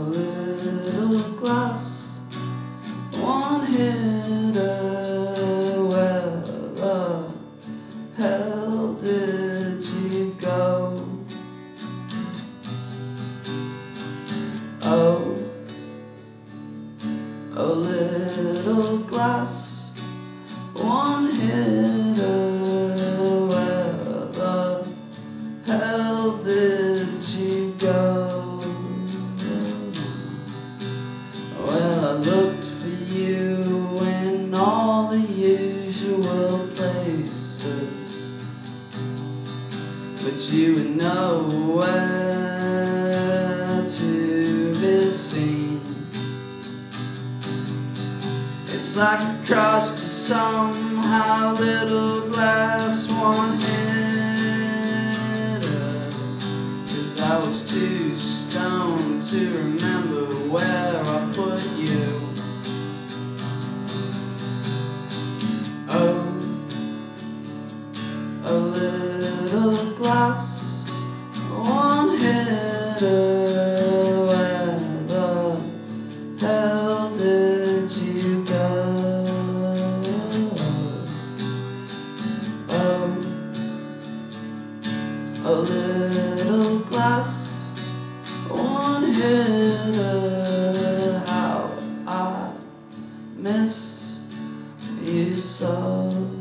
little glass, one hit where the hell did you go? Oh, a little glass, one hit where the hell did you go? I looked for you in all the usual places, but you were nowhere to be seen. It's like I crossed you somehow, little glass one hitter. Cause I was too stoned to remember where glass one hitter. Where the hell did you go? Um, a little glass one hitter. How I miss you so.